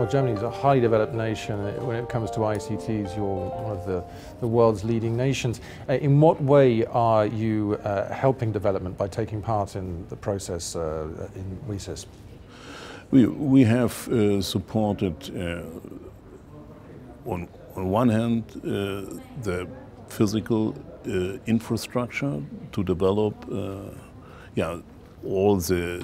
Well, Germany is a highly developed nation. When it comes to ICTs, you're one of the, the world's leading nations. Uh, in what way are you uh, helping development by taking part in the process uh, in WSIS? We, we have uh, supported, uh, on, on one hand, uh, the physical infrastructure to develop yeah, all the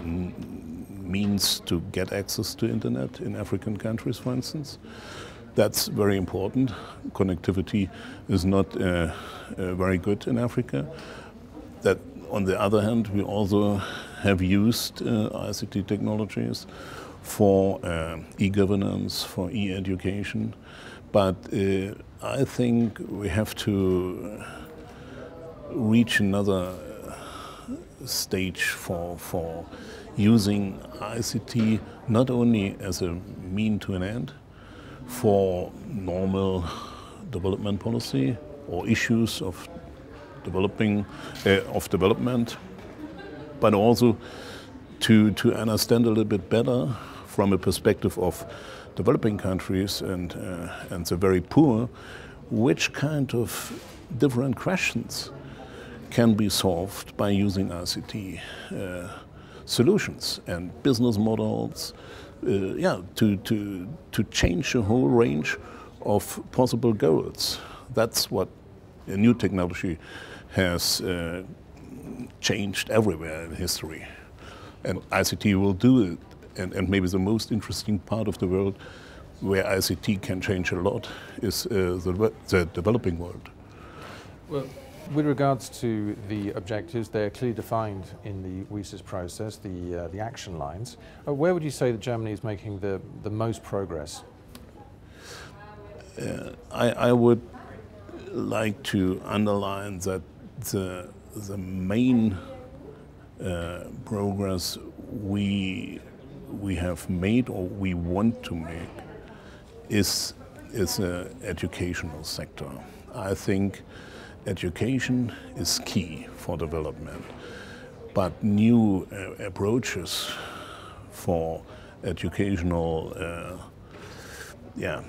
means to get access to internet in African countries, for instance. That's very important. Connectivity is not uh, uh, very good in Africa. That, on the other hand, we also have used uh, ICT technologies for uh, e-governance, for e-education. But uh, I think we have to reach another stage for, for using ICT not only as a mean to an end for normal development policy or issues of developing uh, of development, but also to, to understand a little bit better from a perspective of developing countries and, uh, and the very poor, which kind of different questions can be solved by using ICT uh, solutions and business models, uh, yeah, to, to, to change a whole range of possible goals. That's what a new technology has uh, changed everywhere in history. And ICT will do it. And, and maybe the most interesting part of the world where ICT can change a lot is uh, the, the developing world. Well, with regards to the objectives, they're clearly defined in the WSIS process, the, uh, the action lines. Uh, where would you say that Germany is making the, the most progress? Uh, I, I would like to underline that the, the main uh, progress we, we have made or we want to make is, is the educational sector. I think education is key for development, but new uh, approaches for educational, uh, yeah,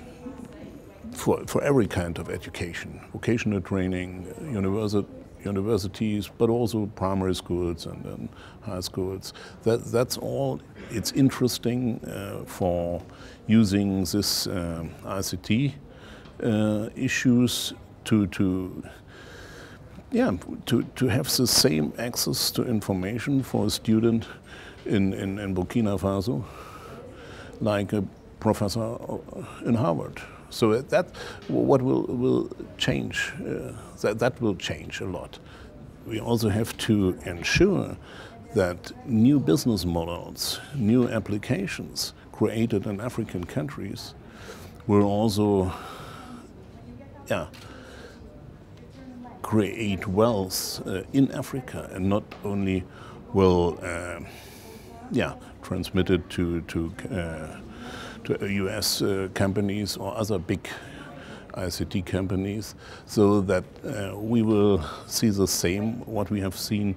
for, for every kind of education, vocational training, university, universities, but also primary schools and, and high schools. That, that's all, it's interesting uh, for using this uh, ICT uh, issues to, to yeah, to, to have the same access to information for a student in, in, in Burkina Faso like a professor in Harvard. So that what will, will change, uh, that, that will change a lot. We also have to ensure that new business models, new applications created in African countries will also yeah, create wealth uh, in Africa and not only will uh, yeah, transmit it to, to, uh, to US uh, companies or other big ICT companies so that uh, we will see the same what we have seen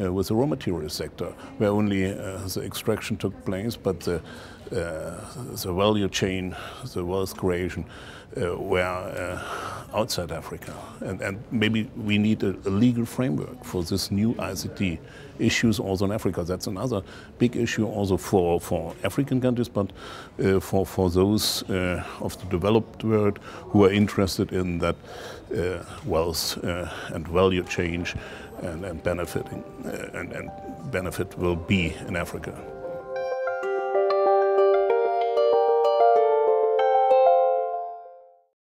uh, with the raw material sector, where only uh, the extraction took place, but the, uh, the value chain, the wealth creation, were uh, outside Africa. And, and, maybe we need a, a, legal framework for this new ICT issues also in Africa. That's another big issue also for, for African countries, but uh, for, for those uh, of the developed world who are interested in that uh, wealth uh, and value change and, and benefiting and, and benefit will be in Africa.